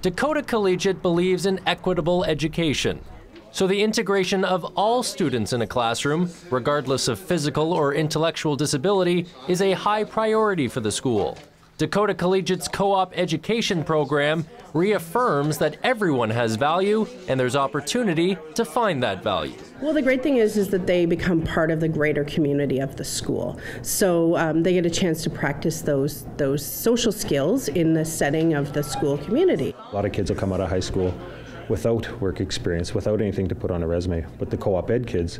Dakota Collegiate believes in equitable education. So the integration of all students in a classroom, regardless of physical or intellectual disability, is a high priority for the school. Dakota Collegiate's co op education program reaffirms that everyone has value and there's opportunity to find that value. Well, the great thing is, is that they become part of the greater community of the school. So um, they get a chance to practice those those social skills in the setting of the school community. A lot of kids will come out of high school without work experience, without anything to put on a resume. But the co-op ed kids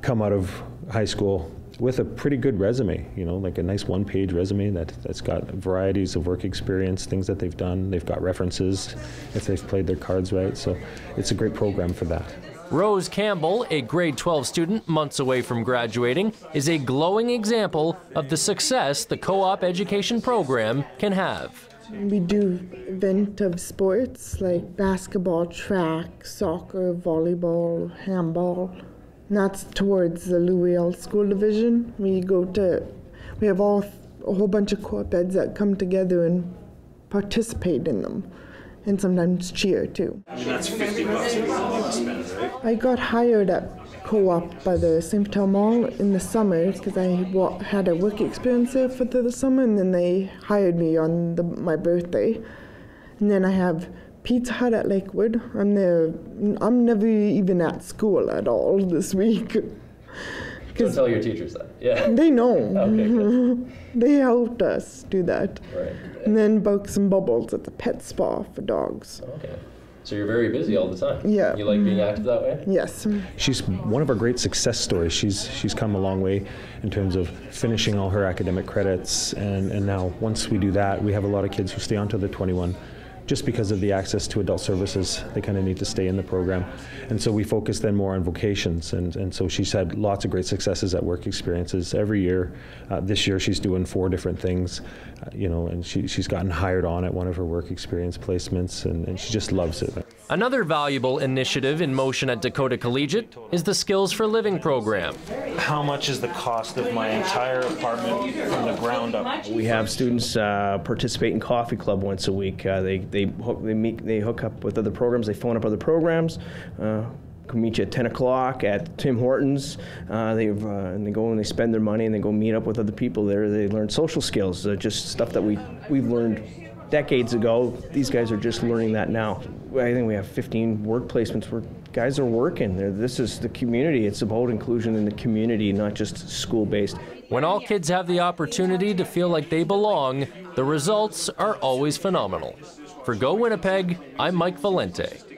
come out of high school with a pretty good resume, you know, like a nice one page resume that, that's got varieties of work experience, things that they've done. They've got references if they've played their cards right. So it's a great program for that. Rose Campbell, a grade 12 student months away from graduating, is a glowing example of the success the co op education program can have. We do event of sports like basketball, track, soccer, volleyball, handball. That's towards the Louis Riel School Division. We go to, we have all a whole bunch of co-eds that come together and participate in them, and sometimes cheer too. That's 50 bucks a week to spend, right? I got hired at co-op by the St. Vital Mall in the summer because I had a work experience there for the summer, and then they hired me on the, my birthday. And then I have Pizza Hut at Lakewood. I'm there. I'm never even at school at all this week. Don't tell your teachers that. Yeah. They know. Okay, they helped us do that. Right. And then Bugs and Bubbles at the pet spa for dogs. Okay. So you're very busy all the time. Yeah. You like being active that way? Yes. She's one of our great success stories. She's she's come a long way in terms of finishing all her academic credits, and, and now once we do that, we have a lot of kids who stay on to the 21 just because of the access to adult services, they kind of need to stay in the program. And so we focus then more on vocations. And, and so she's had lots of great successes at work experiences every year. Uh, this year she's doing four different things, uh, you know, and she, she's gotten hired on at one of her work experience placements, and, and she just loves it. Another valuable initiative in motion at Dakota Collegiate is the Skills for Living program. How much is the cost of my entire apartment from the ground up? We have students uh, participate in coffee club once a week. Uh, they they hook, they meet they hook up with other programs. They phone up other programs. Uh, can meet you at 10 o'clock at Tim Hortons. Uh, they uh, and they go and they spend their money and they go meet up with other people there. They learn social skills, uh, just stuff that we we've learned decades ago. These guys are just learning that now. I think we have 15 work placements where guys are working. They're, this is the community. It's about inclusion in the community, not just school based. When all kids have the opportunity to feel like they belong, the results are always phenomenal. For Go Winnipeg, I'm Mike Valente.